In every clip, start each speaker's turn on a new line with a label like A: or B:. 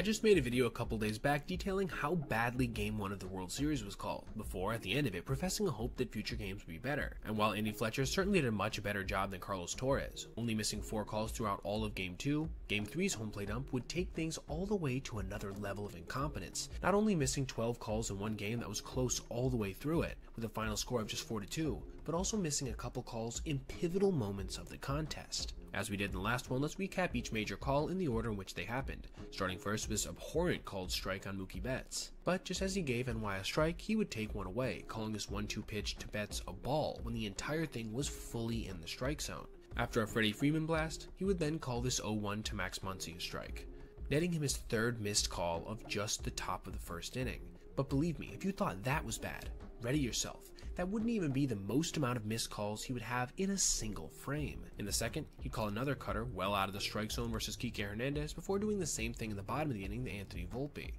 A: I just made a video a couple days back detailing how badly Game 1 of the World Series was called, before, at the end of it, professing a hope that future games would be better. And while Andy Fletcher certainly did a much better job than Carlos Torres, only missing 4 calls throughout all of Game 2, Game 3's home plate ump would take things all the way to another level of incompetence, not only missing 12 calls in one game that was close all the way through it, with a final score of just 4 2, but also missing a couple calls in pivotal moments of the contest. As we did in the last one, let's recap each major call in the order in which they happened, starting first with this abhorrent called strike on Mookie Betts. But just as he gave NY a strike, he would take one away, calling this 1-2 pitch to Betts a ball when the entire thing was fully in the strike zone. After a Freddie Freeman blast, he would then call this 0-1 to Max Muncy a strike, netting him his third missed call of just the top of the first inning. But believe me, if you thought that was bad, ready yourself. That wouldn't even be the most amount of missed calls he would have in a single frame. In the second, he'd call another cutter well out of the strike zone versus Kike Hernandez before doing the same thing in the bottom of the inning to Anthony Volpe.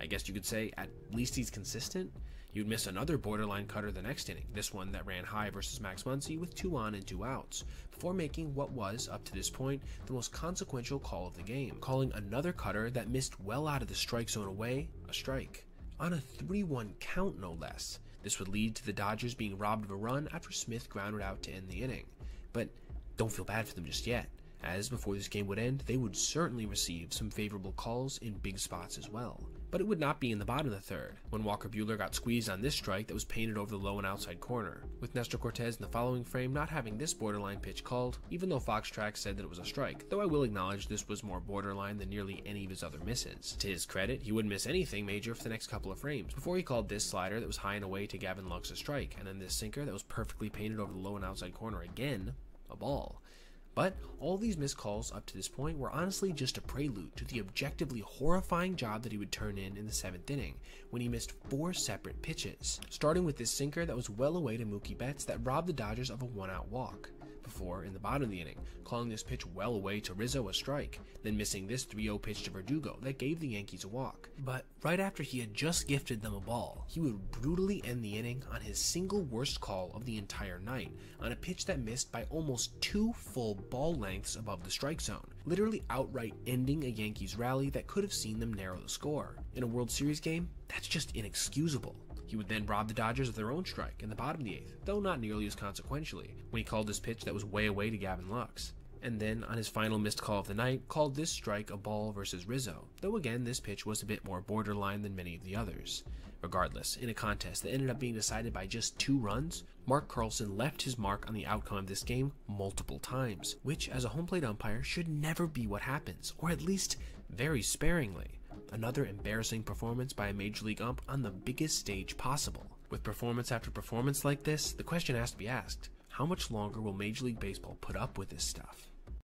A: I guess you could say at least he's consistent. You'd miss another borderline cutter the next inning, this one that ran high versus Max Muncy with two on and two outs, before making what was, up to this point, the most consequential call of the game, calling another cutter that missed well out of the strike zone away a strike. On a 3 1 count, no less. This would lead to the Dodgers being robbed of a run after Smith grounded out to end the inning. But don't feel bad for them just yet, as before this game would end, they would certainly receive some favorable calls in big spots as well but it would not be in the bottom of the third, when Walker Buehler got squeezed on this strike that was painted over the low and outside corner, with Nestor Cortes in the following frame not having this borderline pitch called, even though Foxtrax said that it was a strike, though I will acknowledge this was more borderline than nearly any of his other misses. To his credit, he wouldn't miss anything major for the next couple of frames, before he called this slider that was high and away to Gavin Lux a strike, and then this sinker that was perfectly painted over the low and outside corner again, a ball. But all these missed calls up to this point were honestly just a prelude to the objectively horrifying job that he would turn in in the seventh inning, when he missed four separate pitches, starting with this sinker that was well away to Mookie Betts that robbed the Dodgers of a one-out walk before in the bottom of the inning, calling this pitch well away to Rizzo a strike, then missing this 3-0 pitch to Verdugo that gave the Yankees a walk. But right after he had just gifted them a ball, he would brutally end the inning on his single worst call of the entire night, on a pitch that missed by almost two full ball lengths above the strike zone, literally outright ending a Yankees rally that could have seen them narrow the score. In a World Series game, that's just inexcusable. He would then rob the Dodgers of their own strike in the bottom of the eighth, though not nearly as consequentially, when he called this pitch that was way away to Gavin Lux. And then, on his final missed call of the night, called this strike a ball versus Rizzo, though again this pitch was a bit more borderline than many of the others. Regardless, in a contest that ended up being decided by just two runs, Mark Carlson left his mark on the outcome of this game multiple times, which as a home plate umpire should never be what happens, or at least very sparingly. Another embarrassing performance by a Major League ump on the biggest stage possible. With performance after performance like this, the question has to be asked how much longer will Major League Baseball put up with this stuff?